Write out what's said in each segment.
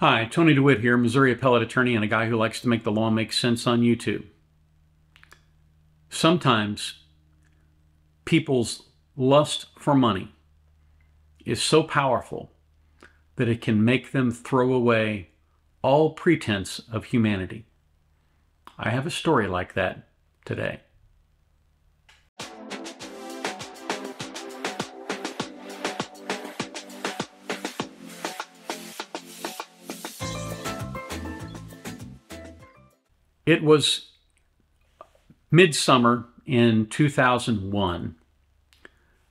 Hi, Tony DeWitt here, Missouri appellate attorney and a guy who likes to make the law make sense on YouTube. Sometimes people's lust for money is so powerful that it can make them throw away all pretense of humanity. I have a story like that today. It was midsummer in 2001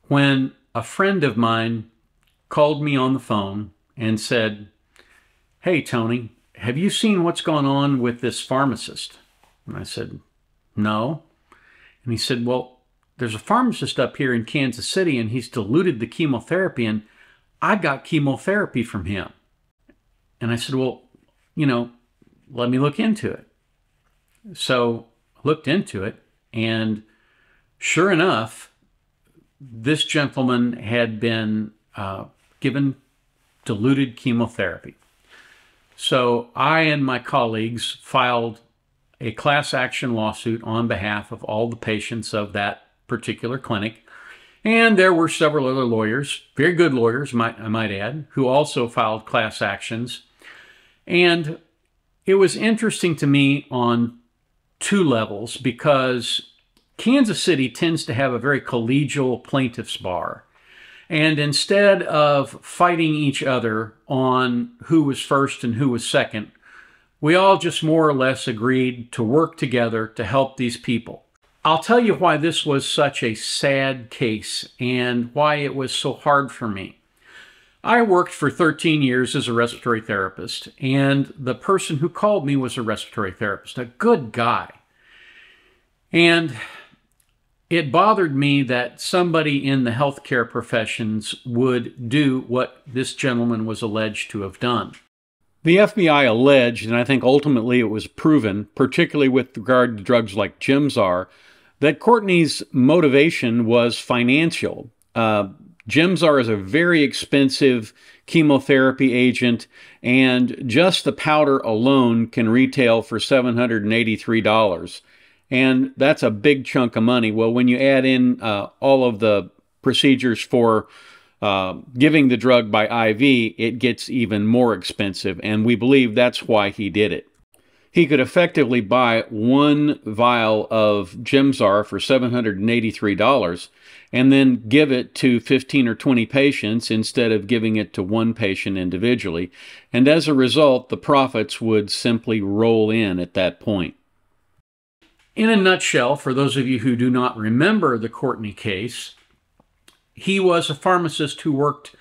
when a friend of mine called me on the phone and said, Hey, Tony, have you seen what's gone on with this pharmacist? And I said, No. And he said, Well, there's a pharmacist up here in Kansas City and he's diluted the chemotherapy and I got chemotherapy from him. And I said, Well, you know, let me look into it. So looked into it, and sure enough, this gentleman had been uh, given diluted chemotherapy. So I and my colleagues filed a class action lawsuit on behalf of all the patients of that particular clinic. And there were several other lawyers, very good lawyers, might, I might add, who also filed class actions. And it was interesting to me on two levels because Kansas City tends to have a very collegial plaintiffs bar. And instead of fighting each other on who was first and who was second, we all just more or less agreed to work together to help these people. I'll tell you why this was such a sad case and why it was so hard for me. I worked for 13 years as a respiratory therapist, and the person who called me was a respiratory therapist, a good guy. And it bothered me that somebody in the healthcare professions would do what this gentleman was alleged to have done. The FBI alleged, and I think ultimately it was proven, particularly with regard to drugs like Gemzar, that Courtney's motivation was financial. Uh, Gemzar is a very expensive chemotherapy agent, and just the powder alone can retail for $783. And that's a big chunk of money. Well, when you add in uh, all of the procedures for uh, giving the drug by IV, it gets even more expensive. And we believe that's why he did it he could effectively buy one vial of Gemzar for $783 and then give it to 15 or 20 patients instead of giving it to one patient individually. And as a result, the profits would simply roll in at that point. In a nutshell, for those of you who do not remember the Courtney case, he was a pharmacist who worked,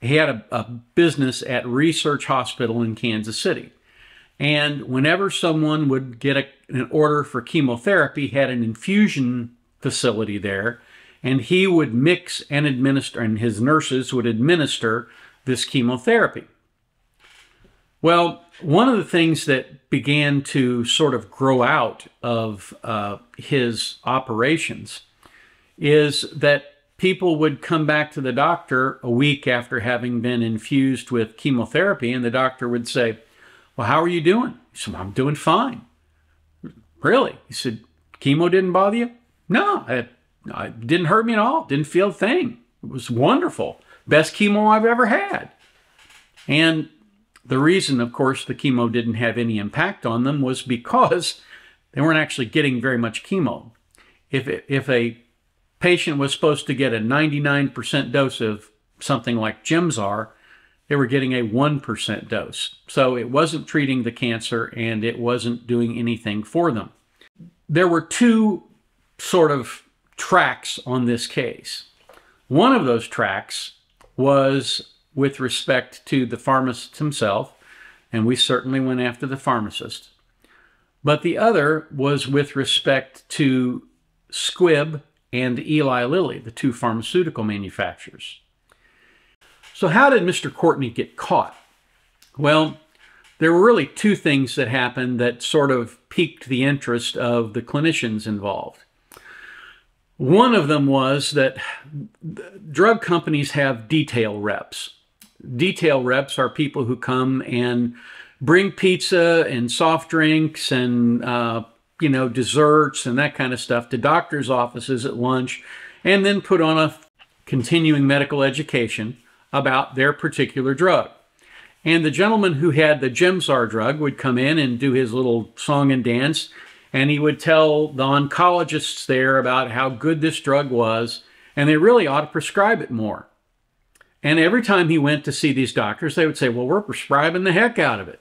he had a, a business at Research Hospital in Kansas City. And whenever someone would get a, an order for chemotherapy, had an infusion facility there, and he would mix and administer, and his nurses would administer this chemotherapy. Well, one of the things that began to sort of grow out of uh, his operations is that people would come back to the doctor a week after having been infused with chemotherapy, and the doctor would say, well, how are you doing? He said, I'm doing fine. Really? He said, chemo didn't bother you? No, it, it didn't hurt me at all. Didn't feel a thing. It was wonderful. Best chemo I've ever had. And the reason, of course, the chemo didn't have any impact on them was because they weren't actually getting very much chemo. If, if a patient was supposed to get a 99% dose of something like Gemzar, they were getting a 1% dose. So it wasn't treating the cancer and it wasn't doing anything for them. There were two sort of tracks on this case. One of those tracks was with respect to the pharmacist himself, and we certainly went after the pharmacist. But the other was with respect to Squibb and Eli Lilly, the two pharmaceutical manufacturers. So, how did Mr. Courtney get caught? Well, there were really two things that happened that sort of piqued the interest of the clinicians involved. One of them was that drug companies have detail reps. detail reps are people who come and bring pizza and soft drinks and uh, you know desserts and that kind of stuff to doctors' offices at lunch, and then put on a continuing medical education about their particular drug. And the gentleman who had the Gemzar drug would come in and do his little song and dance, and he would tell the oncologists there about how good this drug was, and they really ought to prescribe it more. And every time he went to see these doctors, they would say, Well, we're prescribing the heck out of it.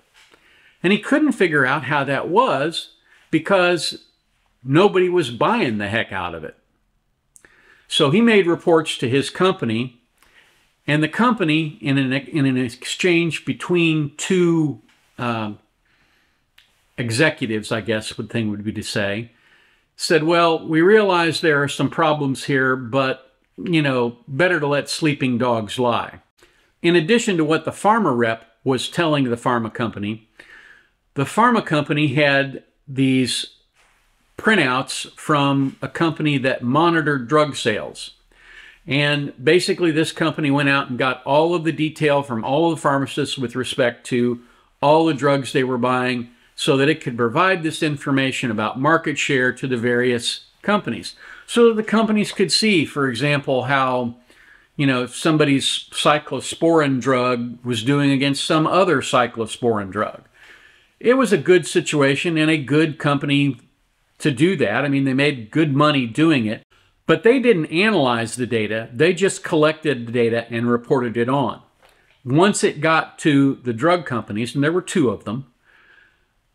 And he couldn't figure out how that was because nobody was buying the heck out of it. So he made reports to his company and the company, in an, in an exchange between two um, executives, I guess would thing would be to say, said, well, we realize there are some problems here, but, you know, better to let sleeping dogs lie. In addition to what the pharma rep was telling the pharma company, the pharma company had these printouts from a company that monitored drug sales. And basically, this company went out and got all of the detail from all of the pharmacists with respect to all the drugs they were buying so that it could provide this information about market share to the various companies. So that the companies could see, for example, how you know, somebody's cyclosporin drug was doing against some other cyclosporin drug. It was a good situation and a good company to do that. I mean, they made good money doing it. But they didn't analyze the data, they just collected the data and reported it on. Once it got to the drug companies, and there were two of them,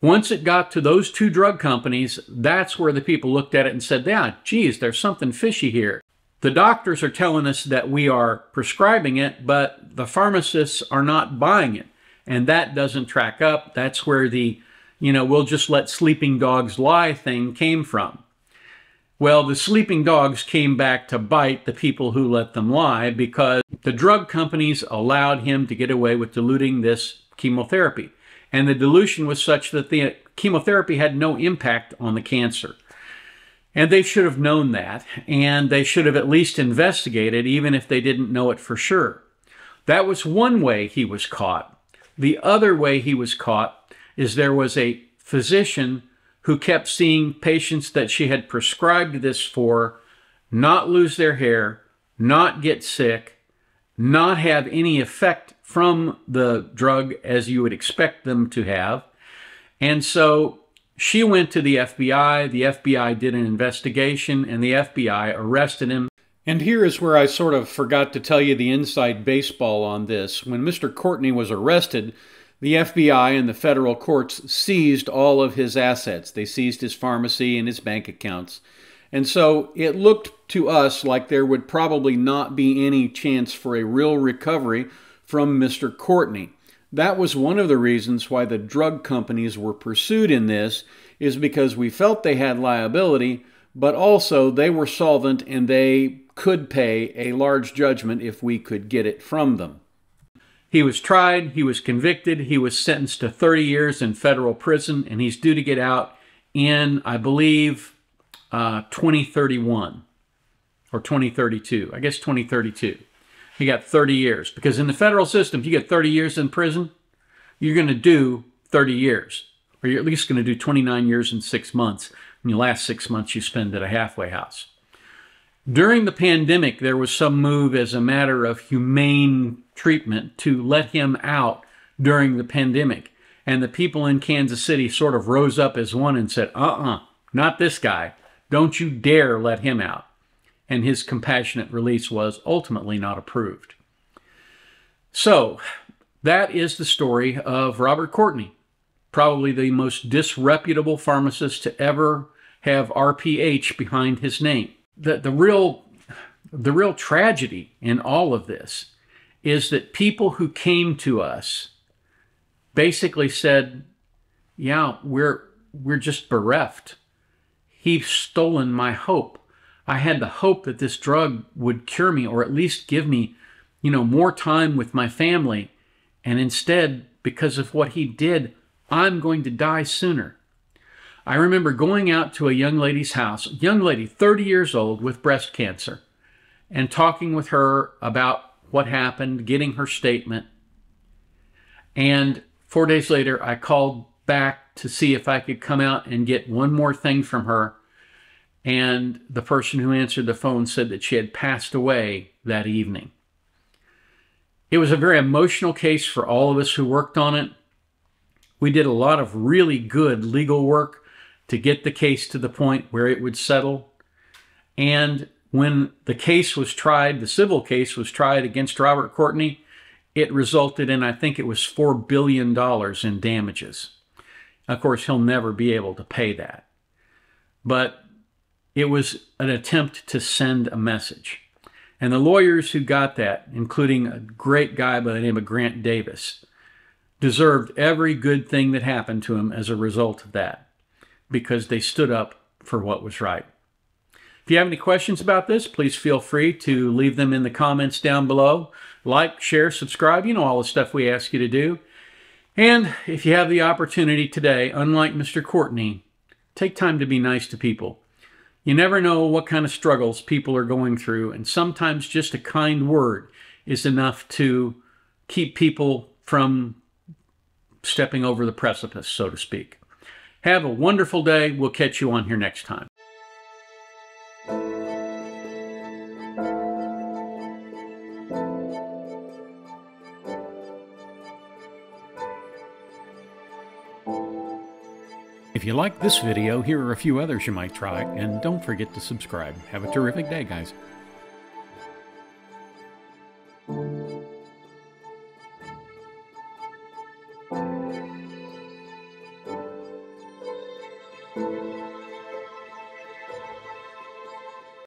once it got to those two drug companies, that's where the people looked at it and said, yeah, geez, there's something fishy here. The doctors are telling us that we are prescribing it, but the pharmacists are not buying it. And that doesn't track up. That's where the, you know, we'll just let sleeping dogs lie thing came from. Well, the sleeping dogs came back to bite the people who let them lie because the drug companies allowed him to get away with diluting this chemotherapy. And the dilution was such that the chemotherapy had no impact on the cancer. And they should have known that, and they should have at least investigated, even if they didn't know it for sure. That was one way he was caught. The other way he was caught is there was a physician who kept seeing patients that she had prescribed this for not lose their hair, not get sick, not have any effect from the drug as you would expect them to have. And so she went to the FBI. The FBI did an investigation and the FBI arrested him. And here is where I sort of forgot to tell you the inside baseball on this. When Mr. Courtney was arrested, the FBI and the federal courts seized all of his assets. They seized his pharmacy and his bank accounts. And so it looked to us like there would probably not be any chance for a real recovery from Mr. Courtney. That was one of the reasons why the drug companies were pursued in this, is because we felt they had liability, but also they were solvent and they could pay a large judgment if we could get it from them. He was tried, he was convicted, he was sentenced to 30 years in federal prison, and he's due to get out in, I believe, uh, 2031 or 2032. I guess 2032. He got 30 years because in the federal system, if you get 30 years in prison, you're going to do 30 years, or you're at least going to do 29 years and six months. And the last six months you spend at a halfway house. During the pandemic, there was some move as a matter of humane treatment to let him out during the pandemic. And the people in Kansas City sort of rose up as one and said, uh uh-uh, uh, not this guy. Don't you dare let him out. And his compassionate release was ultimately not approved. So, that is the story of Robert Courtney, probably the most disreputable pharmacist to ever have RPH behind his name the, the real the real tragedy in all of this is that people who came to us basically said, "Yeah, we're we're just bereft. He's stolen my hope. I had the hope that this drug would cure me or at least give me, you know, more time with my family, and instead, because of what he did, I'm going to die sooner." I remember going out to a young lady's house, young lady, 30 years old, with breast cancer, and talking with her about what happened, getting her statement, And four days later, I called back to see if I could come out and get one more thing from her. And the person who answered the phone said that she had passed away that evening. It was a very emotional case for all of us who worked on it. We did a lot of really good legal work to get the case to the point where it would settle. And when the case was tried, the civil case was tried against Robert Courtney, it resulted in, I think it was $4 billion in damages. Of course, he'll never be able to pay that. But it was an attempt to send a message. And the lawyers who got that, including a great guy by the name of Grant Davis, deserved every good thing that happened to him as a result of that because they stood up for what was right. If you have any questions about this, please feel free to leave them in the comments down below. Like, share, subscribe, you know all the stuff we ask you to do. And if you have the opportunity today, unlike Mr. Courtney, take time to be nice to people. You never know what kind of struggles people are going through, and sometimes just a kind word is enough to keep people from stepping over the precipice, so to speak. Have a wonderful day. We'll catch you on here next time. If you like this video, here are a few others you might try, and don't forget to subscribe. Have a terrific day, guys.